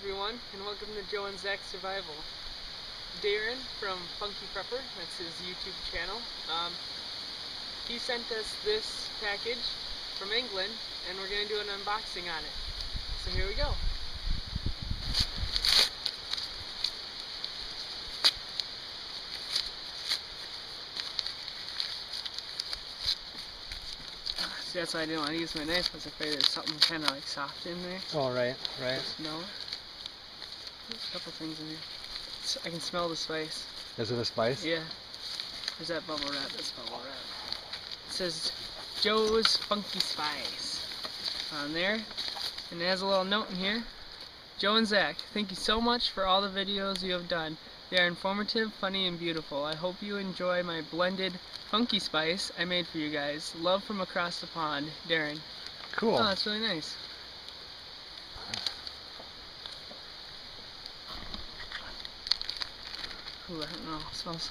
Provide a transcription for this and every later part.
everyone, and welcome to Joe and Zach Survival. Darren from Funky Prepper, that's his YouTube channel, um, he sent us this package from England, and we're going to do an unboxing on it. So here we go. See, that's why I didn't want to use my knife. I was afraid there's something kind of like soft in there. Oh, right, right. No. There's a couple things in here. I can smell the spice. Is it a spice? Yeah. There's that bubble wrap. That's bubble wrap. It says Joe's Funky Spice on there. And it has a little note in here. Joe and Zach, thank you so much for all the videos you have done. They are informative, funny, and beautiful. I hope you enjoy my blended funky spice I made for you guys. Love from across the pond, Darren. Cool. Oh, that's really nice. Ooh, I don't know. It smells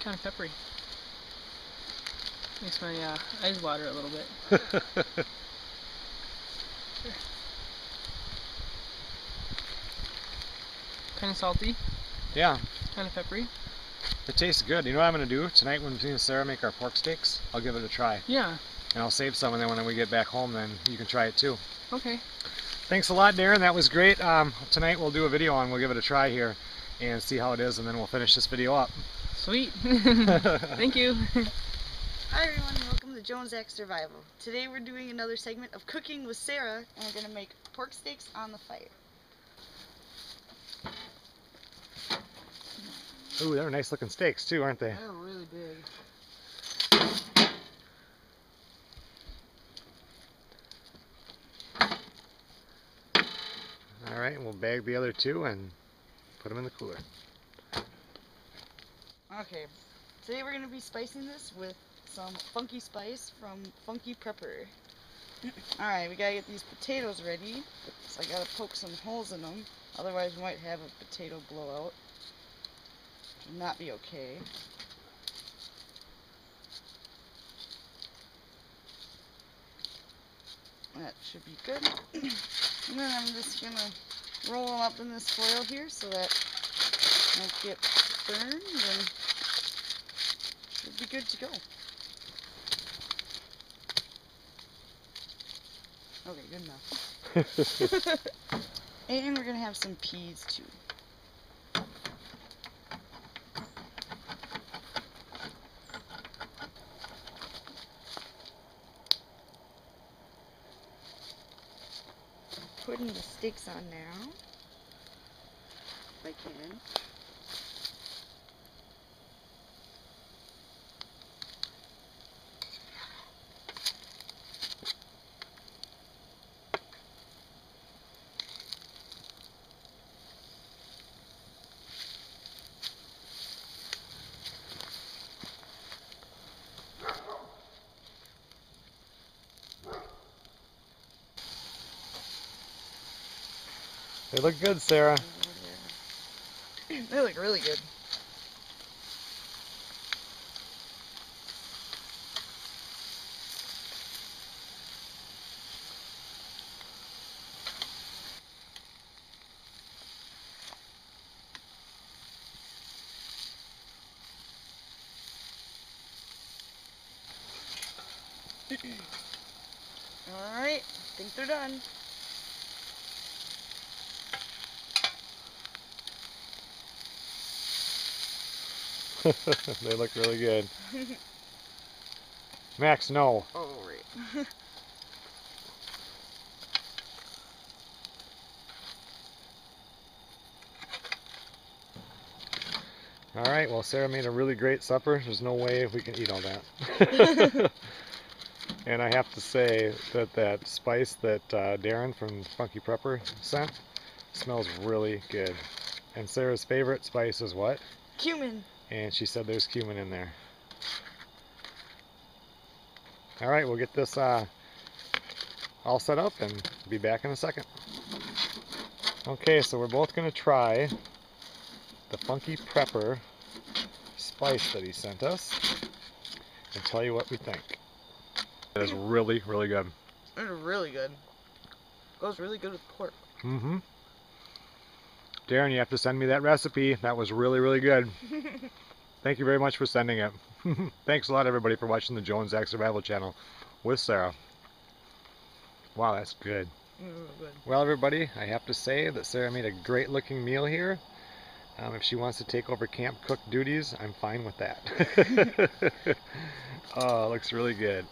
kind of peppery. Makes my uh, eyes water a little bit. Kind of salty, yeah, kind of peppery. it tastes good. You know what I'm going to do? Tonight when me and Sara make our pork steaks, I'll give it a try. Yeah, And I'll save some, and then when we get back home, then you can try it too. okay. Thanks a lot, Darren. That was great. Um, tonight we'll do a video on, we'll give it a try here and see how it is, and then we'll finish this video up. Sweet. Thank you. Hi everyone, welcome to Jones and Zach Survival. Today we're doing another segment of cooking with Sara, and we're gonna make pork steaks on the fire. Ooh, they're nice looking steaks too, aren't they? They're really big. All right, we'll bag the other two and put them in the cooler. Okay, today we're gonna be spicing this with some funky spice from Funky Prepper. Alright, we gotta get these potatoes ready, so I gotta poke some holes in them, otherwise we might have a potato blowout. Would not be okay. That should be good. and then I'm just gonna roll them up in this foil here so that they don't get burned and should be good to go. Okay, good enough. and we're gonna have some peas too. Putting the sticks on now. If I can. They look good, Sara. They look really good. Alright, I think they're done. they look really good. Max, no. Oh, right. All right, well, Sara made a really great supper. There's no way we can eat all that. and I have to say that that spice that uh, Darren from Funky Prepper sent smells really good. And Sara's favorite spice is what? Cumin. And she said there's cumin in there. All right, we'll get this uh, all set up and be back in a second. Okay, so we're both going to try the Funky Prepper spice that he sent us and tell you what we think. It is really, really good. It's really good. Goes really good with pork. Mm-hmm. Darren, you have to send me that recipe. That was really, really good. Thank you very much for sending it. Thanks a lot, everybody, for watching the Joe and Zach Survival Channel with Sara. Wow, that's good. Well, everybody, I have to say that Sara made a great looking meal here. Um, if she wants to take over camp cook duties, I'm fine with that. oh, it looks really good.